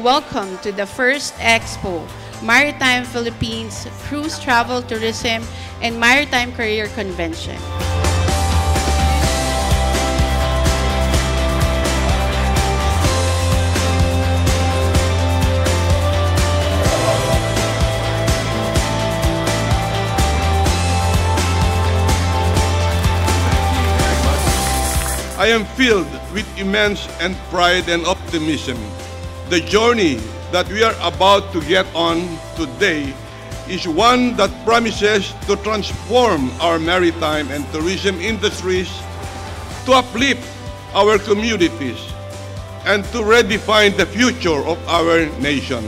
Welcome to the first Expo, Maritime Philippines Cruise Travel Tourism and Maritime Career Convention. I am filled with immense and pride and optimism. The journey that we are about to get on today is one that promises to transform our maritime and tourism industries, to uplift our communities, and to redefine the future of our nation.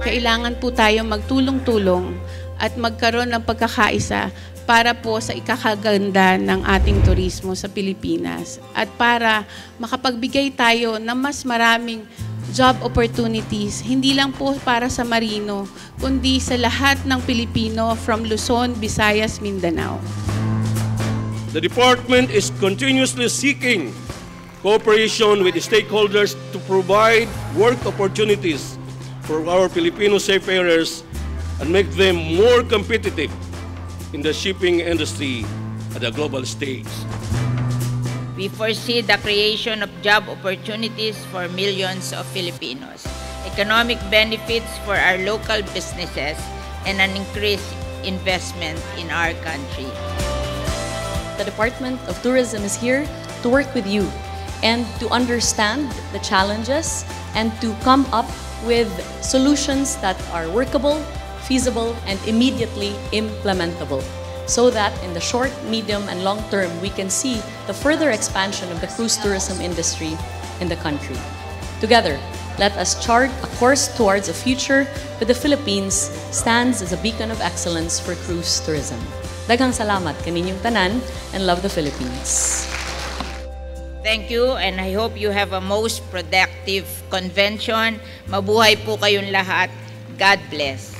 Kailangan po tayo magtulong-tulong at magkaroon ng pagkakaisa para po sa ikakaganda ng ating turismo sa Pilipinas at para makapagbigay tayo ng mas maraming job opportunities, hindi lang po para sa Marino, kundi sa lahat ng Pilipino from Luzon, Visayas, Mindanao. The department is continuously seeking cooperation with stakeholders to provide work opportunities for our Filipino seafarers and make them more competitive in the shipping industry at the global stage. We foresee the creation of job opportunities for millions of Filipinos, economic benefits for our local businesses, and an increased investment in our country. The Department of Tourism is here to work with you and to understand the challenges and to come up with solutions that are workable, feasible, and immediately implementable so that in the short, medium, and long term, we can see the further expansion of the cruise tourism industry in the country. Together, let us chart a course towards a future where the Philippines stands as a beacon of excellence for cruise tourism. Daghang salamat kaninyong tanan and love the Philippines. Thank you and I hope you have a most productive convention. Mabuhay po kayong lahat. God bless.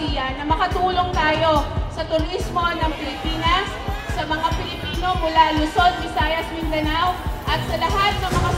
Advokasya na makatulong tayo sa turismo ng Pilipinas, sa mga Pilipino mula Luzon, Visayas, Mindanao, at sa lahat ng mga